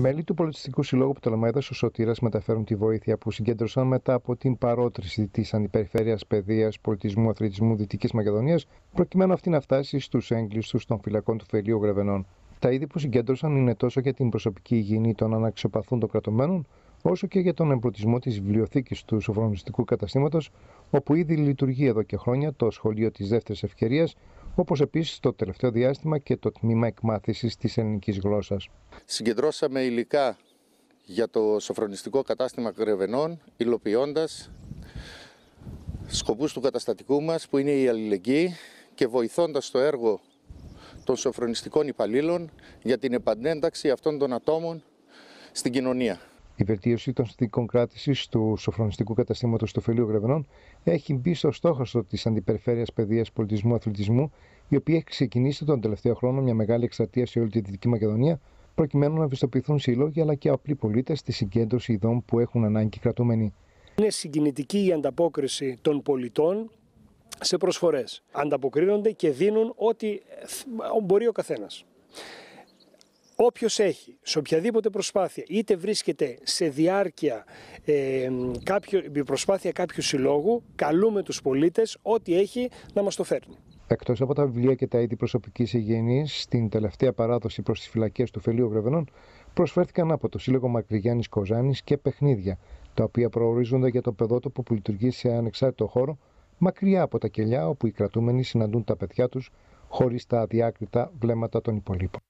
Μέλη του Πολιτιστικού Συλλόγου Πτολεμαίδα ο Σωτήρας μεταφέρουν τη βοήθεια που συγκέντρωσαν μετά από την παρότριση της Αντιπεριφέρεια Παιδείας, Πολιτισμού, Αθλητισμού Δυτικής Μακεδονίας, προκειμένου αυτή να φτάσει στους έγκλειστους των φυλακών του Φελίου Γρεβενών. Τα είδη που συγκέντρωσαν είναι τόσο για την προσωπική υγιεινή των αναξιοπαθούν των κρατωμένων, όσο και για τον εμπλουτισμό της βιβλιοθήκης του σοφρονιστικού καταστήματος, όπου ήδη λειτουργεί εδώ και χρόνια το σχολείο της δεύτερης ευκαιρίας, όπως επίσης το τελευταίο διάστημα και το τμήμα εκμάθησης της ελληνικής γλώσσας. Συγκεντρώσαμε υλικά για το σοφρονιστικό κατάστημα Γρεβενών, υλοποιώντας σκοπούς του καταστατικού μας που είναι η αλληλεγγύη και βοηθώντας το έργο των σοφρονιστικών υπαλλήλων για την επανένταξη αυτών των ατόμων στην κοινωνία. Η βελτίωση των συνθήκων κράτησης του σοφρονιστικού καταστήματος του Φελίου Γρεβενών έχει μπει στο στόχαστρο της Αντιπεριφέρειας Παιδείας Πολιτισμού Αθλητισμού, η οποία έχει ξεκινήσει τον τελευταίο χρόνο μια μεγάλη εκστρατεία σε όλη τη Δυτική Μακεδονία, προκειμένου να ευαισθητοποιηθούν σύλλογοι αλλά και απλοί πολίτες στη συγκέντρωση ειδών που έχουν ανάγκη κρατούμενοι. Είναι συγκινητική η ανταπόκριση των πολιτών σε προσφορές. Ανταποκρίνονται και δίνουν ό,τι μπορεί ο καθένας. Όποιος έχει σε οποιαδήποτε προσπάθεια, είτε βρίσκεται σε διάρκεια ε, κάποιο, προσπάθεια κάποιου συλλόγου, καλούμε τους πολίτες ό,τι έχει να μας το φέρνει. Εκτός από τα βιβλία και τα είδη προσωπικής υγιεινής, στην τελευταία παράδοση προς τις φυλακές του Φελίου Βρεβενών προσφέρθηκαν από το Σύλλογο Μακρυγιάννης Κοζάνης και παιχνίδια, τα οποία προορίζονται για το παιδότοπο που λειτουργεί σε ανεξάρτητο χώρο, μακριά από τα κελιά όπου οι κρατούμενοι συναντούν τα παιδιά τους χωρίς τα αδιάκριτα βλέμματα των υπολείπων.